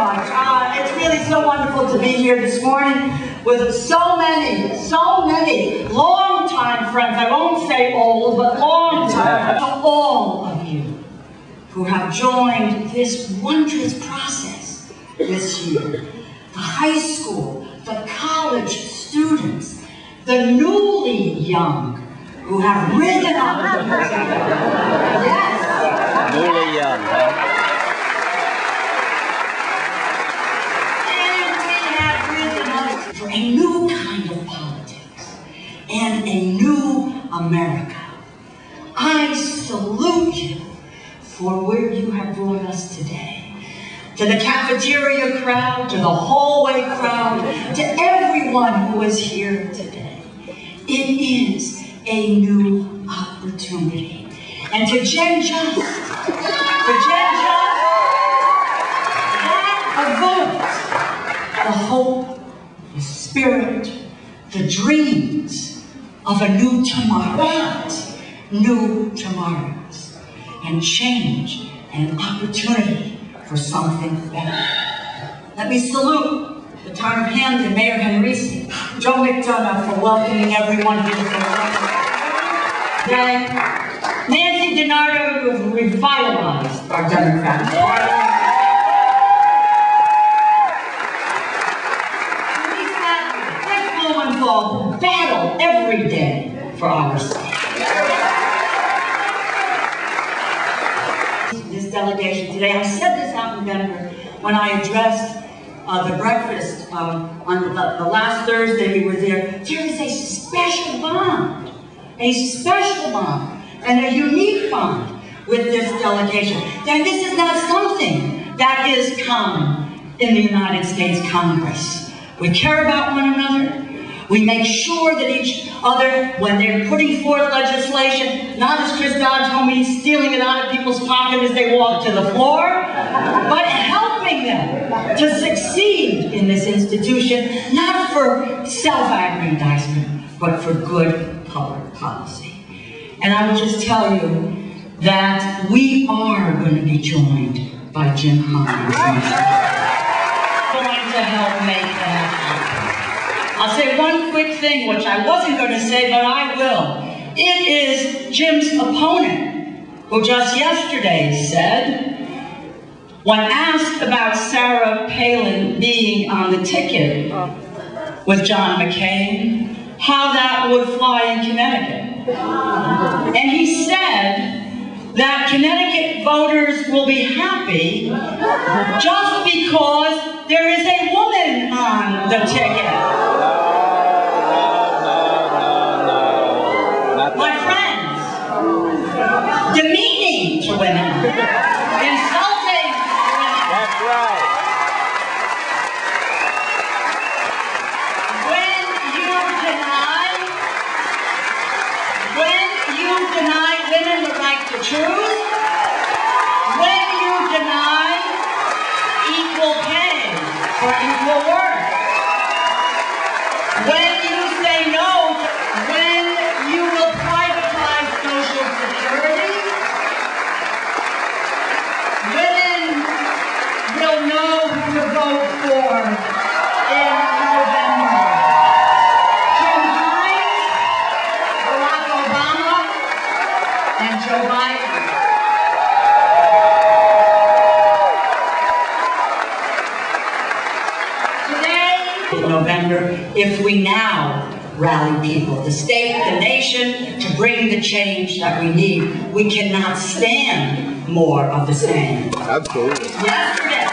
Uh, morning with so many, so many long-time friends. I won't say old, but long-time. To all of you who have joined this wondrous process this year. The high school, the college students, the newly young who have risen up. yes. Newly young, huh? For a new kind of politics and a new America. I salute you for where you have brought us today. To the cafeteria crowd, to the hallway crowd, to everyone who is here today. It is a new opportunity. And to Jen Just, to Jen Just, that evokes the hope, the spirit, the dreams of a new tomorrow, new tomorrows, and change and opportunity for something better. Let me salute the town of Hamden, Mayor Henrici, Joe McDonough for welcoming everyone here today. Nancy DiNardo, revitalized our Democratic Party. Battle every day for our state. This delegation today, I said this out in Denver when I addressed uh, the breakfast um, on the, the last Thursday we were there. There is a special bond, a special bond, and a unique bond with this delegation. Then this is not something that is common in the United States Congress. We care about one another. We make sure that each other, when they're putting forth legislation, not as Chris Dodd told me, stealing it out of people's pocket as they walk to the floor, but helping them to succeed in this institution, not for self-aggrandizement, but for good public policy. And I will just tell you that we are going to be joined by Jim Himes. Going to help make. I'll say one quick thing, which I wasn't going to say, but I will. It is Jim's opponent, who just yesterday said, when asked about Sarah Palin being on the ticket with John McCain, how that would fly in Connecticut. And he said that Connecticut voters will be happy just because there is a woman on the ticket. My friends, demeaning to women, insulting to women. That's right. When you deny, when you deny women the right to choose, when you deny equal pay for equal work, when you say no, to- when you will privatize social security, women will know who to vote for in November. Jim Himes, Barack Obama, and Joe Biden. Today, in November, if we now rally people, the state, the nation, to bring the change that we need, we cannot stand more of the same. Absolutely. Yesterday,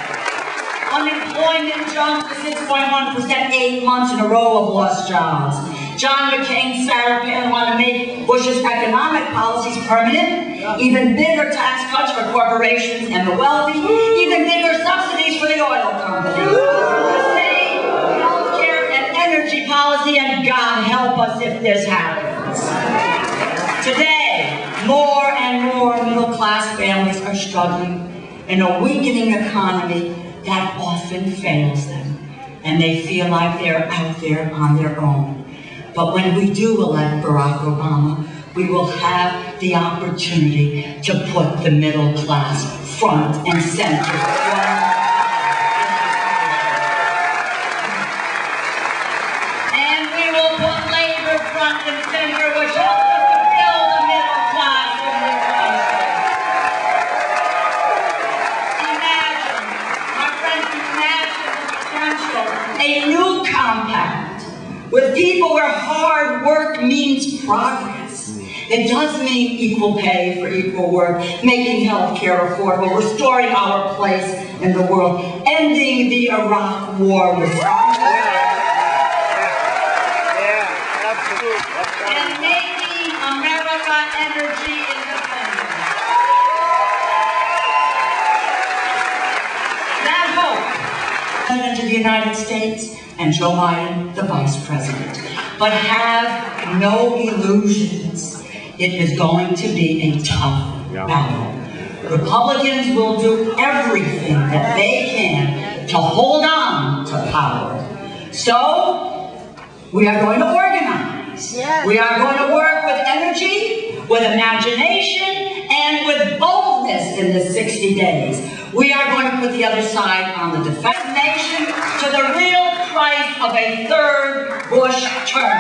unemployment jumped to 6.1%, eight months in a row of lost jobs. John McCain, Sarah Palin want to make Bush's economic policies permanent, even bigger tax cuts for corporations and the wealthy, even bigger subsidies for the oil companies. Help us if this happens. Today, more and more middle-class families are struggling in a weakening economy that often fails them, and they feel like they're out there on their own. But when we do elect Barack Obama, we will have the opportunity to put the middle class front and center. front and center, which helps us to build a middle class in this nation. Imagine, my friends, imagine the potential. A new compact with people where hard work means progress. It does mean equal pay for equal work, making health care affordable, restoring our place in the world, ending the Iraq War with and making America energy independent. That hope, President of the United States and Joe Biden, the Vice President. But have no illusions. It is going to be a tough battle. Republicans will do everything that they can to hold on to power. So, we are going to organize. We are going to work with energy, with imagination, and with boldness in the 60 days. We are going to put the other side on the defense nation to the real price of a third Bush term.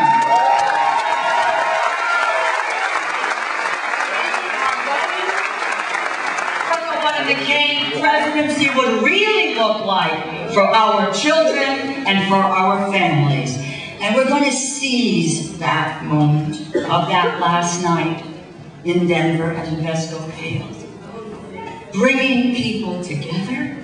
what a McCain presidency would really look like for our children and for our families. And we're going to seize that moment of that last night in Denver at Invesco Field. Bringing people together,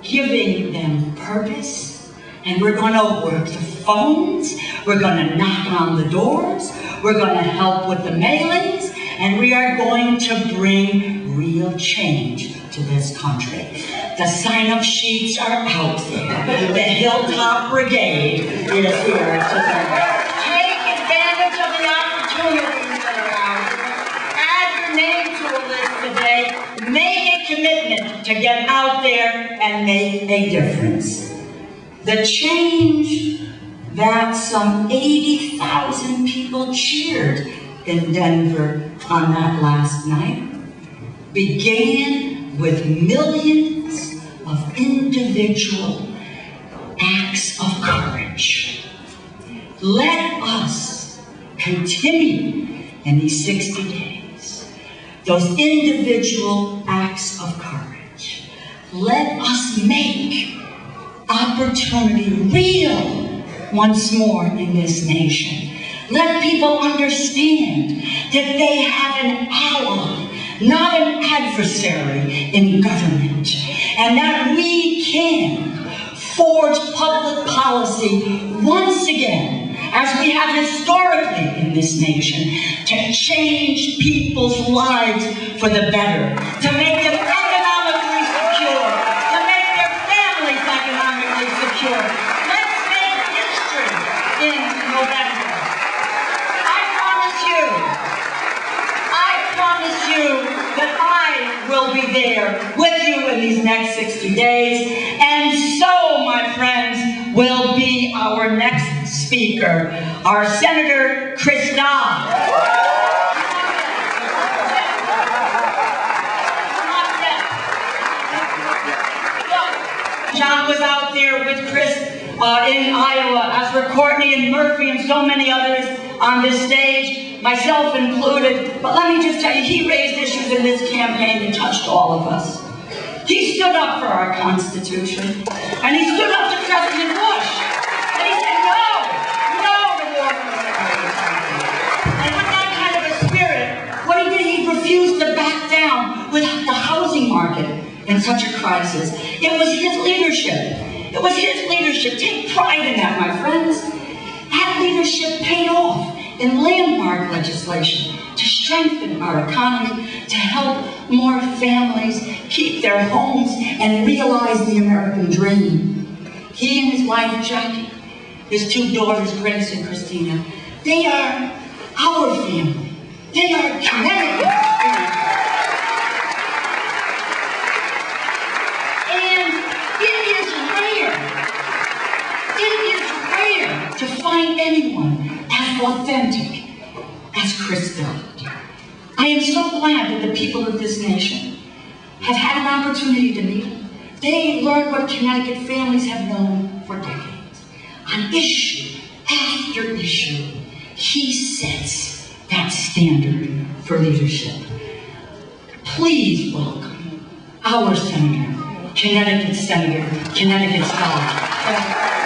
giving them purpose, and we're going to work the phones, we're going to knock on the doors, we're going to help with the mailings, and we are going to bring real change to this country. The sign-up sheets are out there. The Hilltop Brigade is here. Take advantage of the opportunities that are out. Add your name to a list today. Make a commitment to get out there and make a difference. The change that some 80,000 people cheered in Denver on that last night began with millions of individual acts of courage. Let us continue in these 60 days those individual acts of courage. Let us make opportunity real once more in this nation. Let people understand that they have an ally not an adversary in government, and that we can forge public policy once again, as we have historically in this nation, to change people's lives for the better, to make them economically secure, to make their families economically secure. Let's make history in November. I promise you, I promise you that I will be there with you in these next 60 days. And so, my friends, will be our next speaker, our Senator Chris Dodd. John was out there with Chris uh, in Iowa, as were Courtney and Murphy and so many others on this stage, myself included. But let me just tell you, he raised in this campaign that touched all of us. He stood up for our Constitution, and he stood up to President Bush. And he said, no, no And with that kind of a spirit, what he refused to back down with the housing market in such a crisis. It was his leadership. It was his leadership. Take pride in that, my friends. That leadership paid off in landmark legislation to strengthen our economy, to help more families keep their homes and realize the American dream. He and his wife, Jackie, his two daughters, Grace and Christina, they are our family. They are Connecticut family. And it is rare, it is rare to find anyone authentic as Chris Dodd. I am so glad that the people of this nation have had an opportunity to meet him. They learned what Connecticut families have known for decades. On issue after issue, He sets that standard for leadership. Please welcome our Senator, Connecticut Senator, Connecticut Scholar,